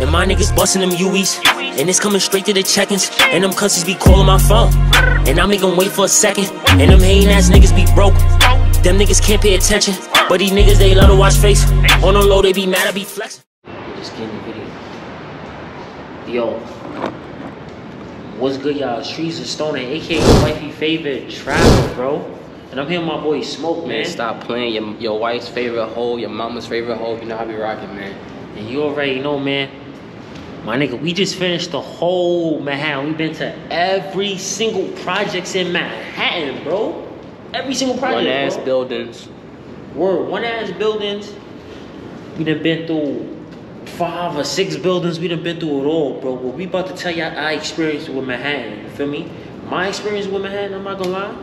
And my niggas busting them UEs. And it's coming straight to the check-ins. And them cusses be calling my phone. And I make them wait for a second. And them hating ass niggas be broke. Them niggas can't pay attention. But these niggas, they love to watch face. On the low, they be mad, I be flexing. Just getting the video. Yo. What's good, y'all? Streets of Stoner, aka wifey favorite travel, bro. And I'm here with my boy Smoke, man. Man, stop playing your, your wife's favorite hole, your mama's favorite hole. You know how we rocking, man. And you already know, man. My nigga, we just finished the whole Manhattan. We've been to every single projects in Manhattan, bro. Every single project. One ass bro. buildings. Word, one ass buildings. We done been through five or six buildings. We done been through it all, bro. But we about to tell y'all our experience with Manhattan. You feel me? My experience with Manhattan, I'm not gonna lie.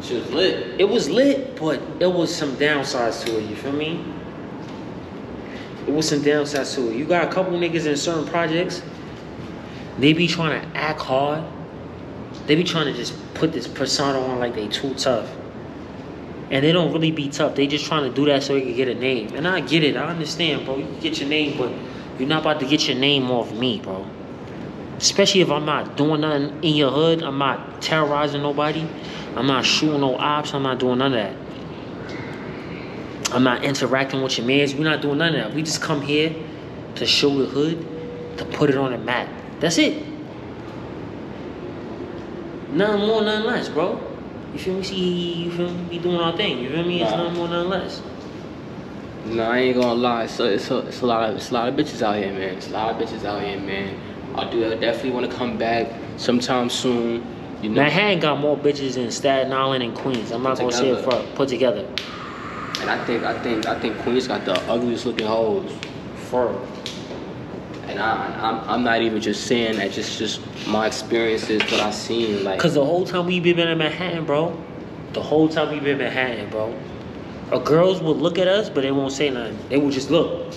She was lit. It was lit, but there was some downsides to it. You feel me? Was some downsides to it. You got a couple niggas in certain projects. They be trying to act hard. They be trying to just put this persona on like they too tough. And they don't really be tough. They just trying to do that so they can get a name. And I get it. I understand, bro. You can get your name, but you're not about to get your name off me, bro. Especially if I'm not doing nothing in your hood. I'm not terrorizing nobody. I'm not shooting no ops. I'm not doing none of that. I'm not interacting with your mans. We're not doing none of that. We just come here to show the hood, to put it on the map. That's it. Nothing more, nothing less, bro. You feel me? See, you feel me? We doing our thing. You feel me? It's Nah. nothing more, nothing less. No, I ain't gonna lie. So it's a, it's a lot of it's a lot of bitches out here, man. It's a lot of bitches out here, man. I do I definitely want to come back sometime soon. You know, Manhattan got more bitches than Staten Island and Queens. I'm not gonna say it for put together. And I think I think I think Queens got the ugliest looking hoes. For And I, I'm, I'm not even just saying that, just just my experiences, what I've seen. Like, Cause the whole time we been in Manhattan, bro. The whole time we been in Manhattan, bro. Uh, girls would look at us, but they won't say nothing. They would just look.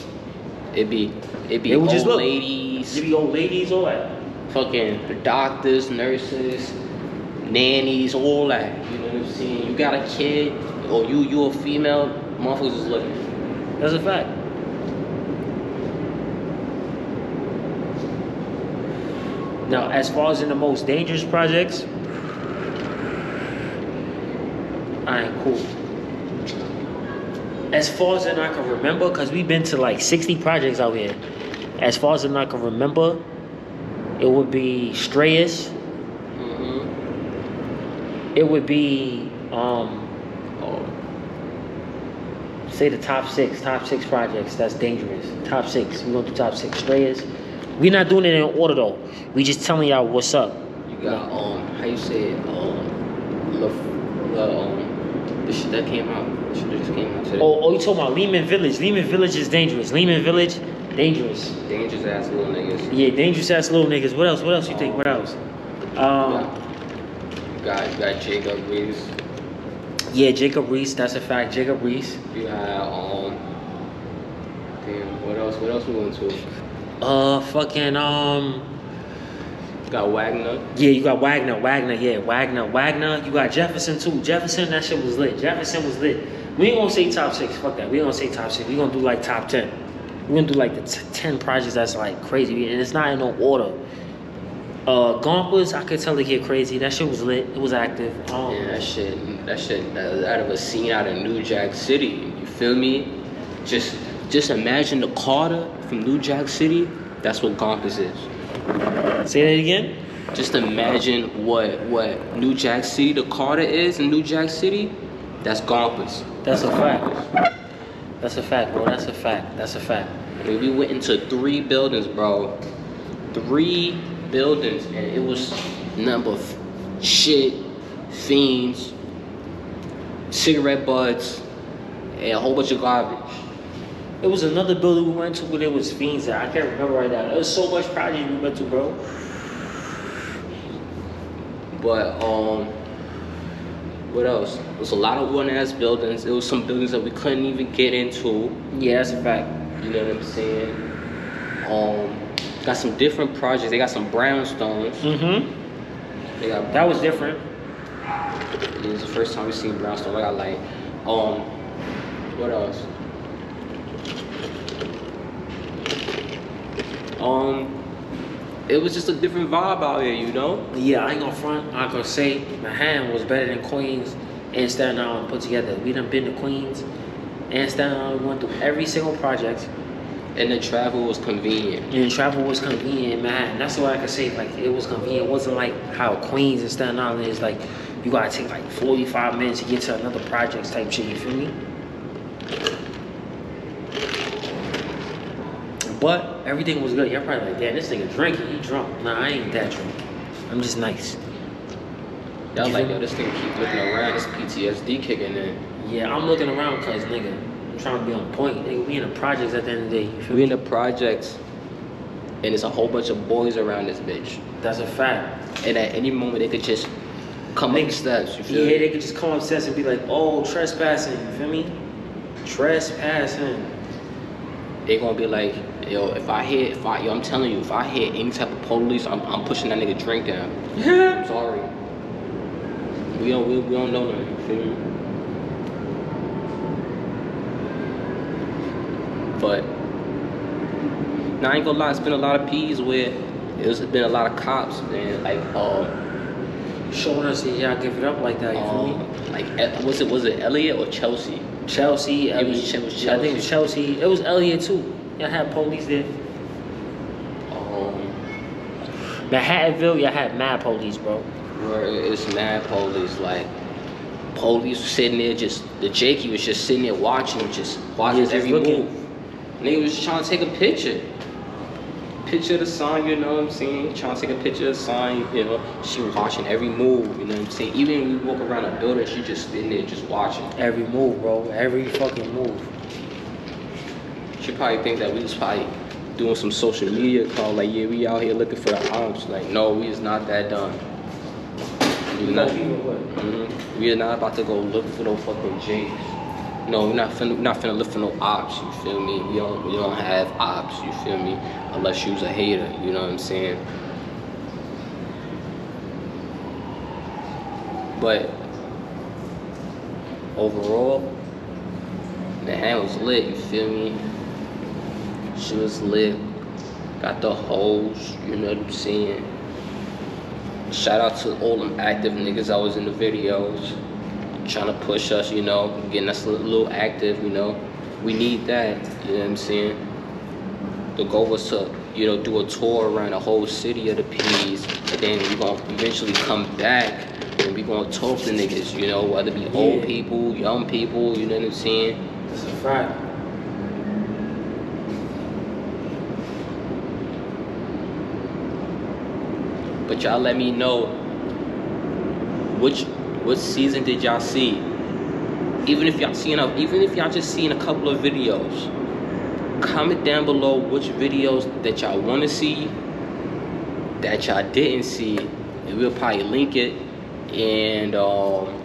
it be, it be They old just look. ladies, You be old ladies, all that. fucking doctors, nurses, nannies, all that. You know what I'm saying? You got a kid, or you you a female, motherfuckers is looking. That's a fact. Now, as far as in the most dangerous projects, I ain't cool. As far as in I can remember, because we've been to like 60 projects out here. As far as in I can remember, it would be Strayus. Mm-hmm. It would be, um, say the top six, top six projects that's dangerous. Top six. We're gonna do top six. Strayers. We're not doing it in order though. We just telling y'all what's up. you got um, how you say it? Um, the, the um, the shit that came out, the shit that just came out today. Oh, oh, you talking about Lehman Village? Lehman Village is dangerous. Lehman Village, dangerous. Dangerous ass little niggas. Yeah, dangerous ass little niggas. What else? What else you think? What else? Um, You got, you got Jacob Riis. Yeah, Jacob Riis. That's a fact. Jacob Riis. You had um. Damn. What else? What else we went to? Uh, fucking um. You got Wagner. Yeah, you got Wagner, Wagner, yeah, Wagner, Wagner. You got Jefferson too. Jefferson, that shit was lit. Jefferson was lit. We ain't gonna say top six. Fuck that. We ain't gonna say top six. We gonna do like top ten. We gonna do like the t- ten projects that's like crazy, and it's not in no order. Uh, Gompers, I could tell they get crazy. That shit was lit. It was active. Um, Yeah, that shit. That shit. That, out of a scene out of New Jack City. You feel me? Just, just imagine the Carter from New Jack City. That's what Gompers is. Say that again. Just imagine what what New Jack City, the Carter is in New Jack City. That's Gompers. That's a fact. That's a fact, bro. That's a fact. That's a fact. I mean, we went into three buildings, bro. Three buildings, and it was number of shit, fiends, cigarette butts, and a whole bunch of garbage. It was another building we went to where there was fiends. I can't remember right now. There was so much project we went to, bro. But um, what else? There was a lot of one ass buildings. It was some buildings that we couldn't even get into. Yeah, that's a fact. You know what I'm saying? Um, got some different projects. They got some brownstones. Mm-hmm. They got That was different. It was the first time we seen brownstone. I got like, um, what else? Um, it was just a different vibe out here, you know. Yeah, I ain't gonna front. I gonna say Manhattan was better than Queens and Staten Island put together. We done been to Queens and Staten Island. We went through every single project. And the travel was convenient. And travel was convenient man. That's what I can say. Like it was convenient. It wasn't like how Queens and Staten Island is. Like you gotta take like 45 minutes to get to another project type shit. You feel me? But everything was good. Y'all probably like, damn, this nigga drinking. He drunk. Nah, I ain't that drunk. I'm just nice. Y'all like, yo, this thing keep looking around. This PTSD kicking in. Yeah, I'm looking around cause nigga, trying to be on point. Nigga, we in the projects at the end of the day. You feel We in the projects, and it's a whole bunch of boys around this bitch. That's a fact. And at any moment, they could just come up Nigga, steps. You feel Yeah, me? they could just come upstairs and be like, oh, trespassing. You feel me? Trespassing. they gonna be like, yo, if I hit, if I, yo, I'm telling you, if I hit any type of police, I'm, I'm pushing that nigga drink down. Yeah. I'm sorry. We don't, we, we don't know nothing. You feel me? But now I ain't gonna lie, it's been a lot of P's where it's been a lot of cops and like um Showing us that y'all give it up like that. You feel me? um like was it was it Elliot or Chelsea? Chelsea, It was- Elliot. it was I think it was Chelsea. It was Elliot too. Y'all had police there. Um Manhattanville, y'all had mad police, bro. where it's mad police like police was sitting there just the Jakey was just sitting there watching just watching Yeah, just every looking. move. Nigga was just trying to take a picture. Picture of the sign, you know what I'm saying? Trying to take a picture of the sign, you know. She was watching every move, you know what I'm saying? Even when we walk around a building, she just sitting there just watching. Every move, bro. Every fucking move. She probably think that we was probably doing some social media call, like, yeah, we out here looking for the ops. Like, no, we is not that done. We not, Mhm. We are not about to go look for no fucking J's. No, we're not finna, we're not finna look for no ops. You feel me? We don't, we don't have ops. You feel me? Unless you's a hater. You know what I'm saying? But overall, the hand was lit. You feel me? She was lit. Got the hoes. You know what I'm saying? Shout out to all them active niggas that was in the videos, trying to push us, you know, getting us a little, active, you know. We need that, you know what I'm saying? The goal was to, you know, do a tour around the whole city of the P's, and then we're gonna eventually come back and we gonna talk to niggas, you know, whether it be old people, young people, you know what I'm saying? That's a fact. But y'all let me know which what season did y'all see? Even if y'all seen a, even if y'all just seen a couple of videos, comment down below which videos that y'all want to see, that y'all didn't see, and we'll probably link it and um,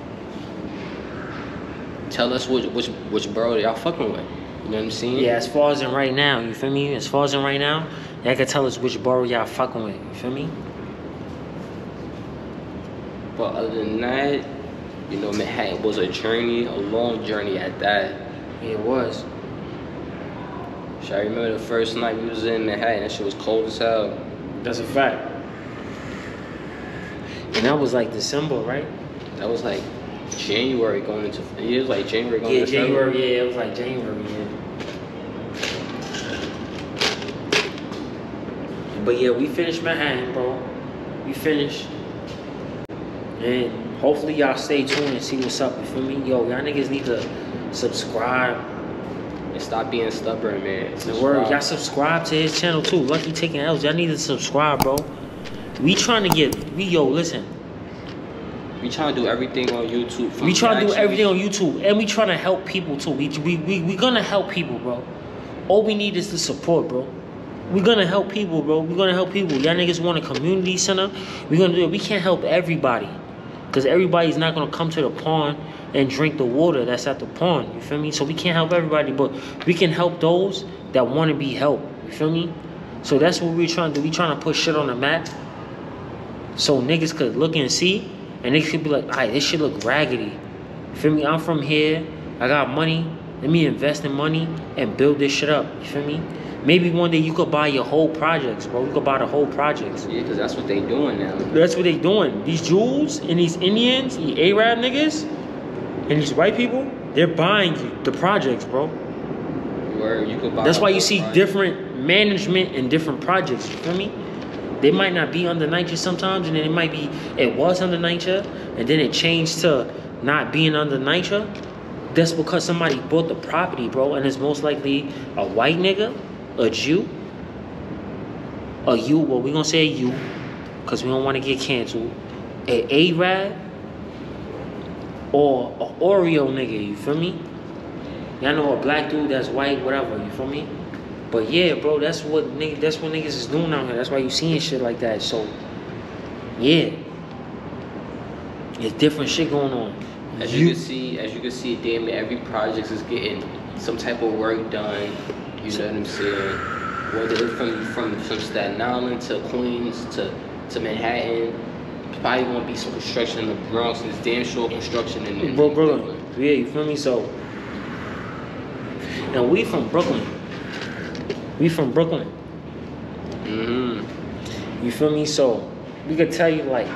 tell us which which which borough y'all fucking with. You know what I'm saying? Yeah, as far as in right now, you feel me? As far as in right now, y'all can tell us which borough y'all fucking with. You feel me? But other than that, you know, Manhattan was a journey, a long journey at that. It was. Shit, I remember the first night we was in Manhattan, that shit was cold as hell. That's a fact. And that was like December, right? That was like January going into, it was like January going Yeah, into January. Yeah, it was like January. Yeah. But yeah, we finished Manhattan, bro. We finished. And hopefully y'all stay tuned and see what's up. You feel me? Yo, y'all niggas need to subscribe. And stop being stubborn, man. The word, y'all subscribe to his channel too. Lucky taking L's. Y'all need to subscribe, bro. We trying to get we yo listen. We trying to do everything on YouTube. We trying to do everything on YouTube, and we trying to help people too. We we we we gonna help people, bro. All we need is the support, bro. We gonna help people, bro. We gonna help people. Y'all niggas want a community center. We gonna do it. We can't help everybody, cause everybody's not gonna come to the pond and drink the water that's at the pond. You feel me? So we can't help everybody, but we can help those that want to be helped. You feel me? So that's what we're trying to do. We trying to put shit on the map, so niggas could look and see, and niggas could be like, "Alright, this shit look raggedy." You feel me? I'm from here. I got money. Let me invest in money and build this shit up. You feel me? Maybe one day you could buy your whole projects, bro. You could buy the whole projects. Yeah, because that's what they doing now. That's what they doing. These Jews and these Indians, the Arab niggas, and these white people, they're buying the projects, bro. Where you could buy That's why you see project. different management in different projects. You feel me? They might not be under NYCHA sometimes, and then it might be it was under NYCHA, and then it changed to not being under NYCHA. That's because somebody bought the property, bro, and it's most likely a white nigga, a Jew, a you. Well, we gonna say a you, cause we don't want to get canceled. A Arab or a Oreo nigga. You feel me? Y'all know a black dude that's white, whatever. You feel me? But yeah, bro, that's what nigga, that's what niggas is doing out here. That's why you seeing shit like that. So, yeah, it's different shit going on. As you, can see, as you can see, damn near every project is getting some type of work done. You know what I'm saying? Whether it's from from from Staten Island to Queens to to Manhattan, probably gonna be some construction in the Bronx. It's damn sure construction in, in bro, Brooklyn. Yeah, you feel me? So, and we from Brooklyn. We from Brooklyn. Mm-hmm. You feel me? So, we could tell you like,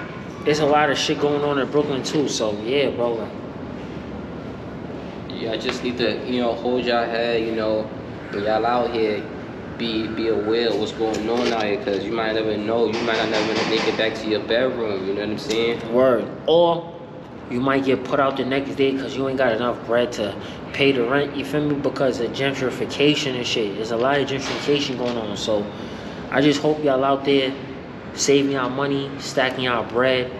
there's a lot of shit going on in Brooklyn too. So yeah, bro. Like, Y'all just need to, you know, hold y'all head, you know, when y'all out here, be be aware of what's going on out here, because you might never know. You might not never make it back to your bedroom, you know what I'm saying? Word. Or you might get put out the next day because you ain't got enough bread to pay the rent. You feel me? Because of gentrification and shit. There's a lot of gentrification going on. So I just hope y'all out there saving y'all money, stacking y'all bread,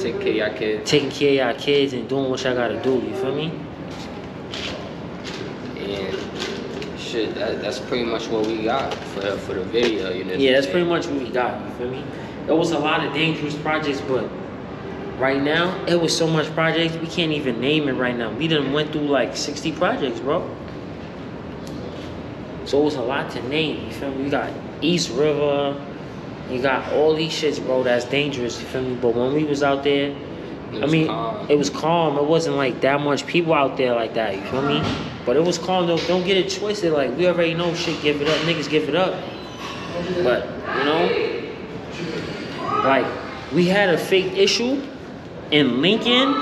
Take care of y'all kids. taking care of y'all kids, and doing what y'all gotta do. You feel me? And shit, that, that's pretty much what we got for for the video, you know. Yeah, that's pretty much what we got. You feel me? There was a lot of dangerous projects, but right now it was so much projects we can't even name it right now. We done went through like 60 projects, bro. So it was a lot to name. You feel me? We got East River. You got all these shits, bro. That's dangerous. You feel me? But when we was out there, I mean, calm. it was calm. It wasn't like that much people out there like that. You feel me? But it was calm. Though. Don't get it twisted. Like we already know shit. Give it up, niggas. Give it up. But you know, like we had a fake issue in Lincoln,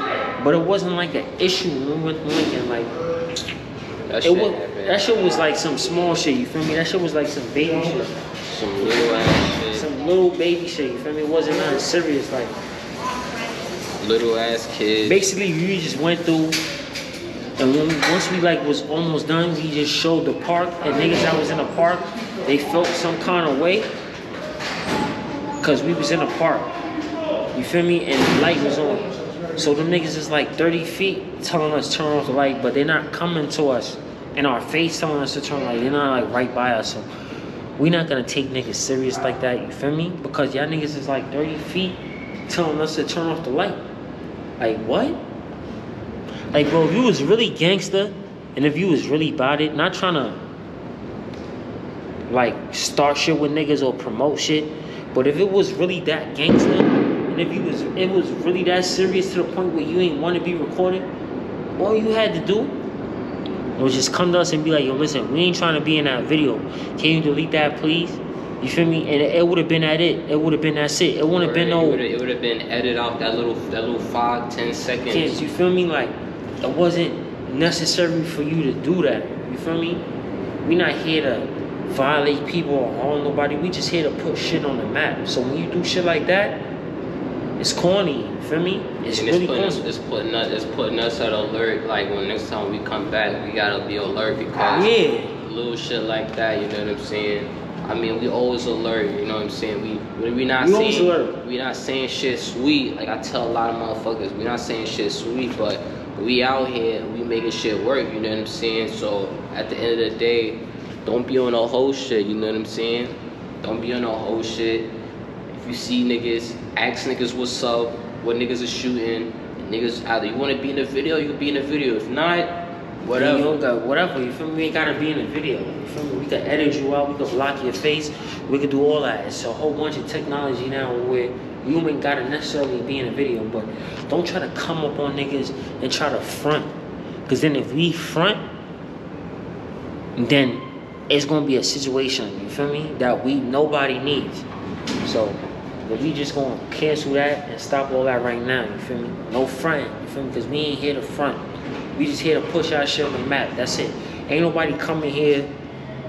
but it wasn't like an issue when we went to Lincoln. Like that it shit was. That shit was like some small shit. You feel me? That shit was like some baby shit. Some little ass shit. Some little baby shit. You feel me? It wasn't nothing serious. Like. little ass kids. basically we just went through and when once we like was almost done we just showed the park. And niggas that was in the park they felt some kind of way. Because we was in a park. You feel me? And the light was on. So them niggas is like 30 feet telling us turn off the light but they're not coming to us in our face telling us to turn the light they're not like right by us. So we not gonna take niggas serious like that you feel me? Because y'all niggas is like 30 feet telling us to turn off the light. Like what? Like bro, if you was really gangster and if you was really about it, not trying to like start shit with niggas or promote shit, but if it was really that gangster and if you was it was really that serious to the point where you ain't want to be recorded, all you had to do was just come to us and be like, yo, listen, we ain't trying to be in that video. Can you delete that, please? You feel me? And it, it would have been at it. It would have been that it. It wouldn't have been no. It would have been edited out that little that little five ten seconds. kids. You feel me? Like it wasn't necessary for you to do that. You feel me? We not here to violate people or harm nobody. We just here to put shit on the map. So when you do shit like that, it's corny. You feel me? It's and really it's putting, us, corny. it's putting us it's putting us at alert. Like when next time we come back, we gotta be alert because Yeah. little shit like that. You know what I'm saying? I mean, we always alert. You know what I'm saying? We we, we not We saying alert. we not saying shit sweet. Like I tell a lot of motherfuckers, we not saying shit sweet, but we out here we making shit work. You know what I'm saying? So at the end of the day, don't be on no whole shit. You know what I'm saying? Don't be on no whole shit. If you see niggas, ask niggas what's up, what niggas are shooting. Niggas either you want to be in the video, you can be in the video. If not, whatever. You got whatever. You feel me? We ain't gotta be in the video. You feel me? We can edit you out. We can block your face. We can do all that. It's a whole bunch of technology now where you ain't gotta necessarily be in a video. But don't try to come up on niggas and try to front. Cause then if we front, then it's gonna be a situation, you feel me, that we nobody needs. So but we just gonna cancel that and stop all that right now, you feel me? No front, you feel me? Cause we ain't here to front. We just here to push our shit on the map. That's it. Ain't nobody coming here,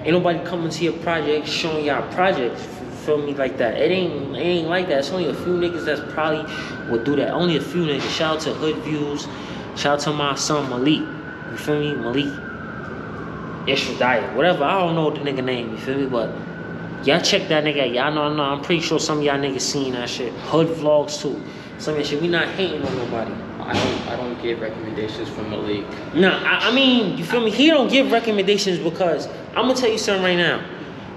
ain't nobody coming to your project showing y'all projects. Feel me like that. It ain't it ain't like that. It's only a few niggas that's probably would do that. Only a few niggas. Shout out to Hood Views. Shout out to my son Malik. You feel me? Malik. Ishradaya. Whatever. I don't know the nigga name, you feel me? But y'all check that nigga. Y'all know, I know. I'm pretty sure some of y'all niggas seen that shit. Hood vlogs too. Some of that shit. We not hating on nobody. I don't I don't give recommendations from Malik. Nah, I, I mean, you feel me? He don't give recommendations because I'm gonna tell you something right now.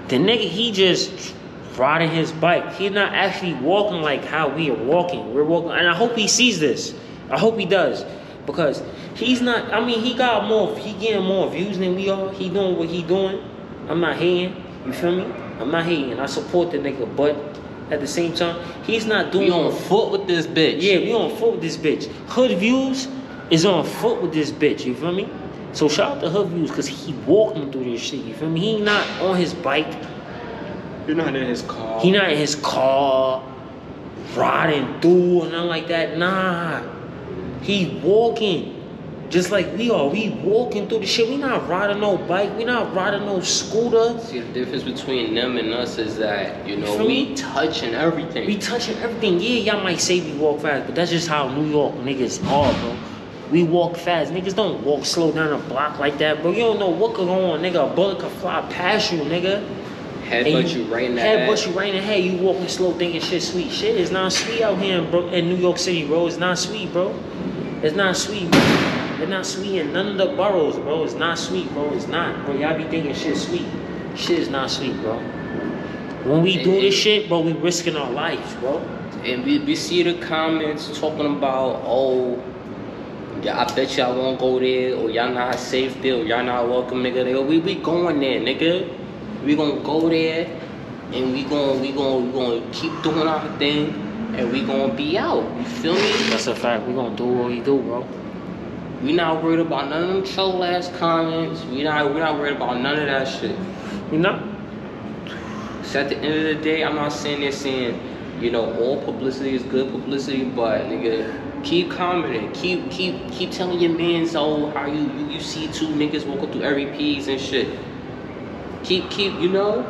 The nigga, he just riding his bike. He's not actually walking like how we are walking. We're walking, and I hope he sees this. I hope he does because he's not. I mean, he got more. He getting more views than we are. He doing what he doing. I'm not hating. You feel me? I'm not hating. I support the nigga, but at the same time, he's not doing. We on foot with this bitch. Yeah, we on foot with this bitch. Hood Views is on foot with this bitch, you feel me? So shout out to Hood Views because he walking through this shit, you feel me? He not on his bike, You're not in his car. he not in his car, riding through or nothing like that. Nah. He walking. Just like we are, we walking through the shit. We not riding no bike. We not riding no scooter. See the difference between them and us is that you know Feel we me? touching everything. We touching everything. Yeah, y'all might say we walk fast, but that's just how New York niggas are, bro. We walk fast. Niggas don't walk slow down a block like that, bro. You don't know what could go on, nigga. A bullet could fly past you, nigga. Headbutt And you right in the Headbutt you right in the head. You walking slow, thinking shit sweet. Shit is not sweet out here in, bro, in New York City, bro. It's not sweet, bro. It's not sweet, bro. It's not sweet in none of the boroughs, bro. It's not sweet, bro. It's not, bro. Y'all be thinking shit sweet. Shit is not sweet, bro. When we do this shit, bro, we risking our lives, bro. And we, we see the comments talking about, oh, yeah, I bet y'all won't go there, or y'all not safe there, or y'all not welcome, nigga. They go, we we going there, nigga. We gonna go there, and we gonna we gonna we gonna keep doing our thing, and we gonna be out. You feel me? That's a fact. We gonna do what we do, bro. We not worried about none of them troll ass comments. We not we not worried about none of that shit. You know? So at the end of the day, I'm not saying they're saying, you know, all publicity is good publicity, but nigga, keep commenting, keep keep keep telling your mans oh how you you, you see two niggas walking through every piece and shit. Keep keep you know,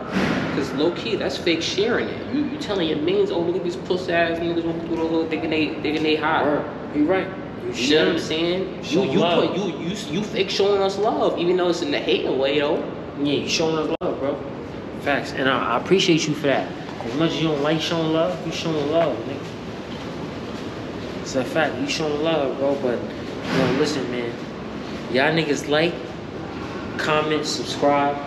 cause low key that's fake sharing it. You you telling your mans oh look at these pussy ass niggas walking through the hood thinking they thinking they hot. Word. You right. You You know what I'm saying? You you love. put you you you fake showing us love, even though it's in the hating way though. Yeah, you showing us love, bro. Facts. And I, I appreciate you for that. As much as you don't like showing love, you showing love, nigga. It's a fact. You showing love, bro. But, you know, listen, man. Y'all niggas like, comment, subscribe.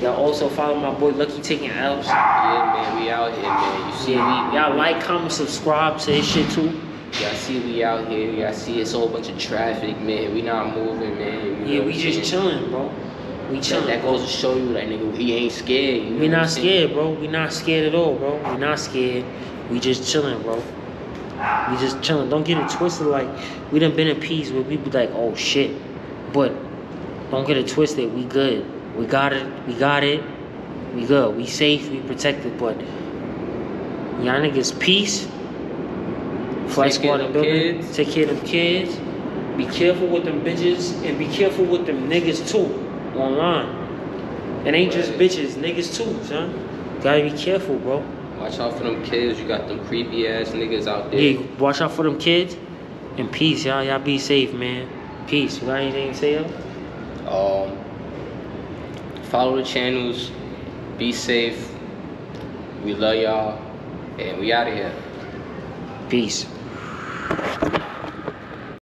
Y'all also follow my boy Lucky Taking L's. Yeah, man, we out here, man. You see Yeah, we y'all like, comment, subscribe to this shit too. Y'all see we out here. Y'all see it's a whole bunch of traffic, man. We not moving, man. You Yeah, we just chilling, bro. We chilling. that goes to show you, like, nigga, he ain't scared. You know We not scared, bro. We not scared at all, bro. We not scared. We just chilling, bro. We just chilling. Don't get it twisted. Like we done been in peace where we be like, oh shit, but don't get it twisted. We good. We got it. We got it. We good. We safe. We protected. But y'all niggas peace. Flight Take squad and building. kids. Take care of them kids. Be careful with them bitches and be careful with them niggas too online. It ain't just bitches, niggas too, son. Gotta be careful, bro. Watch out for them kids. You got them creepy ass niggas out there. Yeah, watch out for them kids. And peace, y'all. Y'all be safe, man. Peace. You got anything to say, yo? Um, follow the channels. Be safe. We love y'all. And we out of here. Peace.